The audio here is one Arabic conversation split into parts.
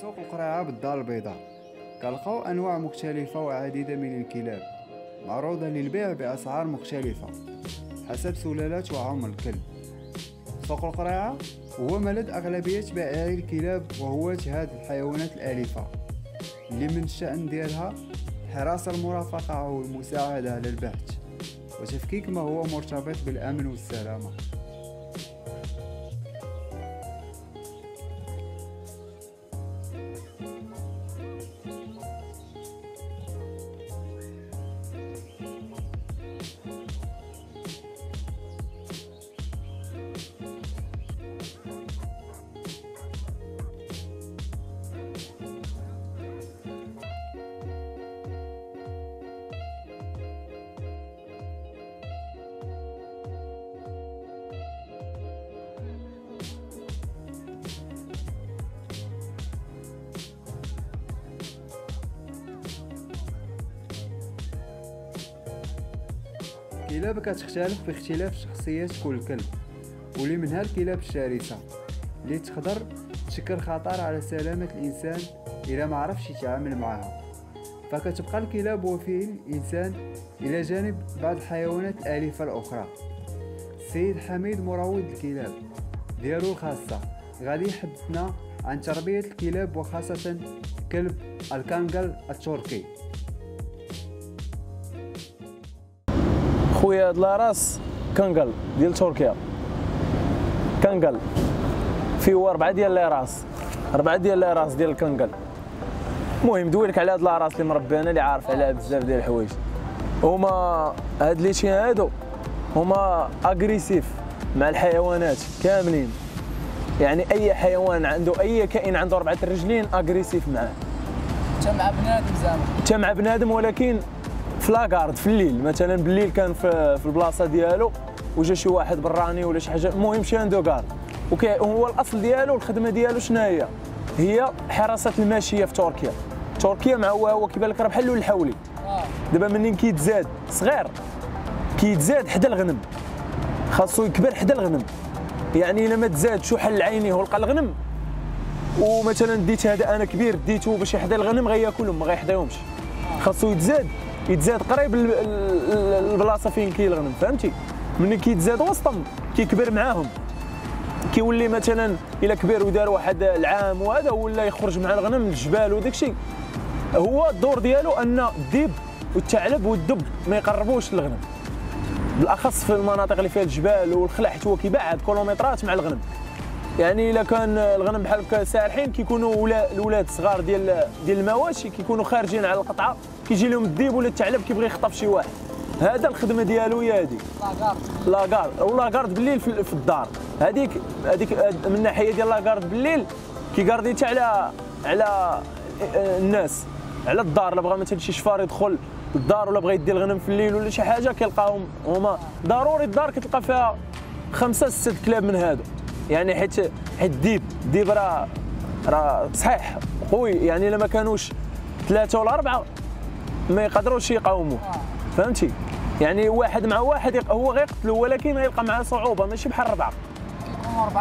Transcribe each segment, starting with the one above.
سوق القريعة بالدار البيضاء. كنلقاو أنواع مختلفة وعديدة من الكلاب معروضة للبيع بأسعار مختلفة. حسب سلالات وعمر الكلب. سوق القريعة هو ملد أغلبية بائعي الكلاب وهواة هذه الحيوانات الأليفة. اللي من الشأن ديالها حراسة المرافقة والمساعدة على البحث وتفكيك ما هو مرتبط بالأمن والسلامة. الكلاب كتختلف باختلاف شخصيات كل كلب واللي منها الكلاب الشرسة اللي تقدر تشكل خطر على سلامة الإنسان إذا ما عرفش يتعامل معها. فكتبقى الكلاب وفيه الإنسان إلى جانب بعض الحيوانات الأليفة الأخرى. السيد حميد مروض الكلاب ديالو الخاصة غادي يحدثنا عن تربية الكلاب وخاصة كلب الكانجل التركي. خويا هاد la race كنقل ديال تركيا كنقل فيه اربعه ديال la race أربعة ديال la race ديال الكنقل المهم ندويلك على هاد la race اللي مربي أنا اللي عارف عليها بزاف ديال الحوايج. هما هاد les chiens هادو هما agressifs مع الحيوانات كاملين. يعني أي حيوان عنده أي كائن عنده أربعة رجلين agressif معاه. حتى مع بنادم زعما. حتى مع بنادم ولكن في لاكارد في الليل. مثلا بالليل كان في, في البلاصة ديالو وجا شي واحد براني ولا شي حاجة المهم مشى عنده كارد وهو الأصل ديالو الخدمة ديالو شنو هي هي حراسة الماشية في تركيا. تركيا مع هو هو كيبان لك راه بحال الحولي. دابا منين كيتزاد؟ صغير. كيتزاد حدا الغنم. خاصو يكبر حدا الغنم. يعني إلا ما تزادش وحل عينيه ولقى الغنم. ومثلا ديت هذا أنا كبير ديته باش يحدا الغنم غياكلهم ما غيحداهمش خاصو يتزاد. يتزاد قريب ال- ال- ال- البلاصة فين كاين الغنم فهمتي؟ ملي كيتزاد وسطهم كيكبر معاهم. كيولي مثلا إلا كبر ودار واحد العام وهذا ولا يخرج مع الغنم للجبال وداك الشيء هو الدور ديالو أن الديب والثعلب والدب ما يقربوش للغنم. بالأخص في المناطق اللي فيها الجبال والخلا حيت هو كيبعد كيلومترات مع الغنم. يعني إلا كان الغنم بحال هكا سارحين كيكونوا ولا الاولاد الصغار ديال ديال المواشي كيكونوا خارجين على القطعة. كيجي لهم الديب ولا الثعلب كيبغي يخطف شي واحد. هذا الخدمة ديالو هي هذه la garde la garde أو la garde بالليل في, في الدار. هذيك هذيك من الناحيه ديال la garde بالليل كيكاردي حتى على على الناس. على الدار الا بغى مثلا شي شفار يدخل للدار ولا بغى يدي الغنم في الليل ولا شي حاجة كيلقاهم هما. ضروري الدار كتلقى فيها خمسة ست كلاب من هادو. يعني حيت حيت الديب الديب راه راه صحيح قوي. يعني إلا ما كانوش ثلاثة ولا أربعة ما يقدروش يقاوموه. فهمتي؟ يعني واحد مع واحد هو غيقتلو ولكن غيلقى معاه صعوبة ماشي بحال اربعه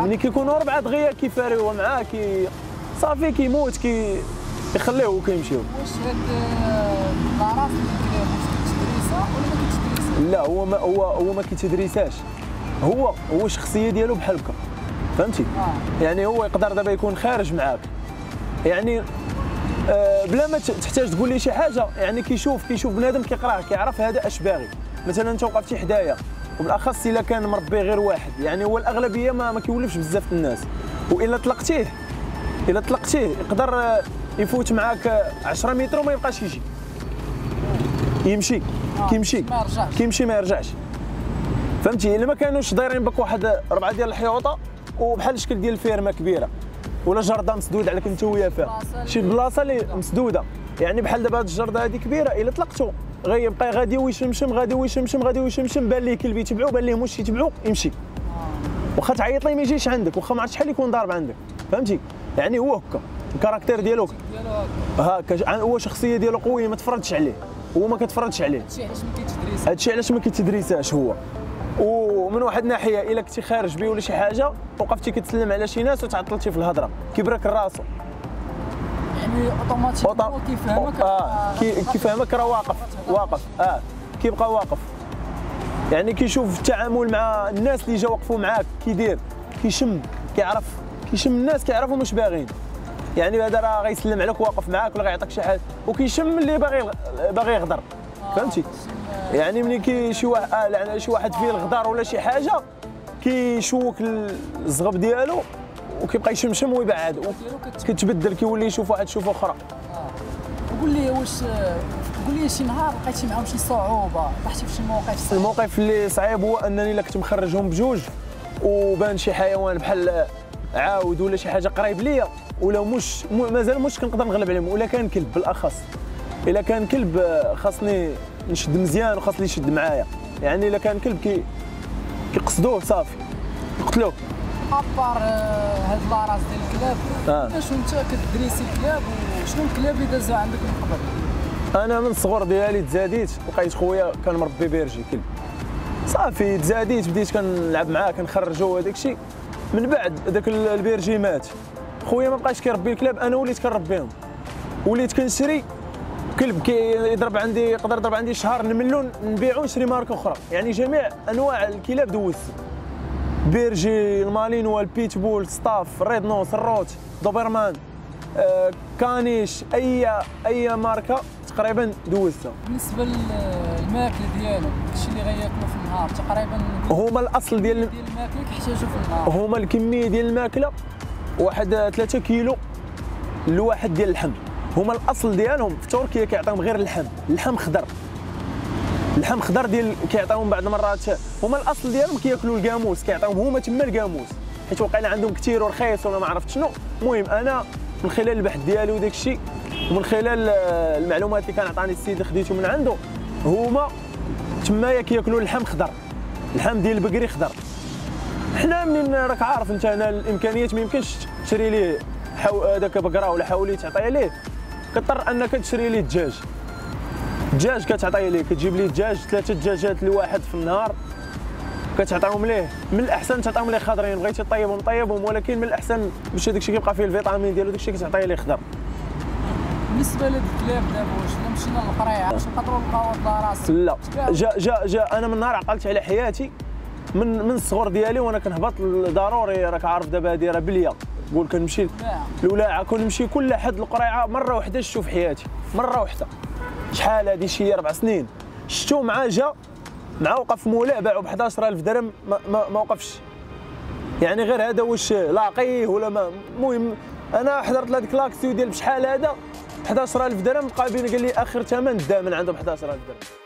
ملي كيكونوا اربعه دغيا كيفاريوه معاه كي صافي كيموت كي يخليوه وكيمشيو. واش هاد آه، كتدريسها لا هو ما هو هو ما كيتدريساش هو هو الشخصية ديالو بحال هكا. فهمتي؟ آه. يعني هو يقدر دابا يكون خارج معاك. يعني آه، بلا ما تحتاج تقول لي شي حاجة يعني كيشوف كيشوف بنادم كيقراه كيعرف هذا اش باغي. مثلا أنت وقفتي حدايا وبالأخص إلا كان مربي غير واحد يعني هو الأغلبية ما, ما كيولفش بزاف الناس. وإلا طلقتيه إلا طلقتيه يقدر آه، يفوت معاك آه، 10 متر وما يبقاش يجي يمشي آه، كيمشي. كيمشي ما يرجعش. فهمتي؟ إلا ما كانوش دايرين بك واحد ربعه ديال الحيوطة وبحال الشكل ديال الفيرمه كبيرة. ولا جرده مسدود عليك انت وياه فيها. شي بلاصة اللي مسدودة. يعني بحال دابا هاد الجردة هذه كبيرة إلا طلقتو. غيبقى غادي ويشمشم غادي ويشمشم غادي ويشمشم بان ليه كلب يتبعو بان ليه موش يتبعو يمشي. واخا تعيط ليه ما يجيش عندك. واخا ما عرفتش شحال يكون ضارب عندك. فهمتي؟ يعني هو هكا. الكاركتير ديالو هكا. هو شخصية ديالو قوية ما تفرضش عليه. هو ما كتفرضش عليه. هادشي علاش ما كيتدريسها هادشي علاش ما كيتدريساش هو. ومن واحد الناحيه الا كنتي خارج بيه ولا شي حاجة وقفتي كتسلم على شي ناس وتعطلتي في الهضرة. كيبرك راسو يعني اوتوماتيك كيفهمك آه كي- كيفهمك راه واقف واقف. آه كيبقى واقف. يعني كيشوف التعامل مع الناس اللي جا وقفوا معاك كيدير كيشم كيعرف. كيشم الناس كيعرفوا واش باغيين. يعني هذا راه غيسلم عليك واقف معاك ولا غيعطيك شي حاجة. وكيشم اللي باغي باغي يغدر. فهمتي؟ يعني ملي كي شي واحد آه لعن- شي واحد فيه الغدار ولا شي حاجة كيشوك الزغب ديالو وكيبقى يشمشم ويبعد كتبدل كيولي يشوف واحد شوف أخرى. قول لي واش قول لي شي نهار لقيتي معاهم شي صعوبة طحتي في شي موقف صعب الموقف اللي صعيب هو أنني الا كنت مخرجهم بجوج وبان شي حيوان بحال عاود ولا شي حاجة قريب ليا ولا مش مازال مش كنقدر نغلب عليهم ولا كان كلب بالأخص. إلا كان كلب آه، خاصني نشد مزيان وخاصني يشد معايا. يعني إلا كان كلب كي كيقصدوه صافي. نقتلوه أبار هاد لاراس ديال الكلاب. آه. كيفاش وانت كدريسي الكلاب وشنو الكلاب اللي دازوا عندك من قبل؟ أنا من الصغر ديالي تزاديت لقيت خويا كان مربي بيرجي كلب. صافي تزاديت بديت كنلعب معاه كنخرجو هذاك الشيء. من بعد ال- ال berger مات. خويا ما بقاش كيربي الكلاب أنا وليت كنربيهم. وليت كنشري كلب كي يضرب عندي يقدر يضرب عندي شهر نملو نبيعو نشري ماركة أخرى. يعني جميع أنواع الكلاب دوزت. berger ال malinois ال pit bull staff red nose ال rott doberman آه، caniche أي أي ماركة تقريبا دوزتها. بالنسبة للماكله ديالهم الشيء اللي غياكلوا في النهار تقريبا هما الأصل ديال ديال الماكلة كيحتاجوا في النهار. هما الكمية ديال الماكلة واحد 3 كيلو لواحد ديال اللحم. هما الأصل ديالهم. في تركيا كيعطيهم غير اللحم. اللحم خضر. اللحم خضر ديال كيعطيهم بعض المرات. هما الأصل ديالهم كياكلوا القاموس. كيعطيهم هما تما القاموس. حيت وقيلا عندهم كثير ورخيص ولا ما عرفت شنو. المهم أنا من خلال البحث ديالي وداك الشيء ومن خلال المعلومات اللي كان عطاني السيد اللي خديته من عنده هما تمايا كياكلوا اللحم خضر. اللحم ديال البقري خضر. حنا منين راك عارف انت أنا الإمكانيات ما يمكنش تشري ليه. هذاك بقرة ولا حولي تعطيه ليه كضطر أنك تشري ليه الدجاج. الدجاج كتعطيه ليه كتجيب ليه الدجاج ثلاثة دجاجات لواحد في النهار. كتعطيهم ليه. من الأحسن تعطيهم ليه خضرين. بغيتي طيبهم طيبهم ولكن من الأحسن باش هذاك الشيء كيبقى فيه الفيتامين ديالو داك الشيء كتعطيه ليه خضر. بالنسبة لهاد الكلاب دابا واش إلا مشينا للقريعه واش نقدروا نلقاو هاد لاراس لا. جا جا جا أنا من نهار عقلت على حياتي من من الصغر ديالي وأنا كنهبط ضروري راك عارف دابا هادي راه بليه نقول كنمشي لا الولاعه كنمشي كل حد القريعة مرة واحدة شفتو في حياتي. مرة واحدة شحال هادي شي أربع سنين. شفتو مع جا؟ مع وقف مولاه باعو ب 11000 درهم ما, ما, ما وقفش. يعني غير هذا واش لاقيه ولا ما المهم أنا حضرت لهذيك لاكسيو ديال بشحال هذا؟ 11000 درهم. بقى بين قال لي آخر ثمن دا من عنده ب 11000 درهم.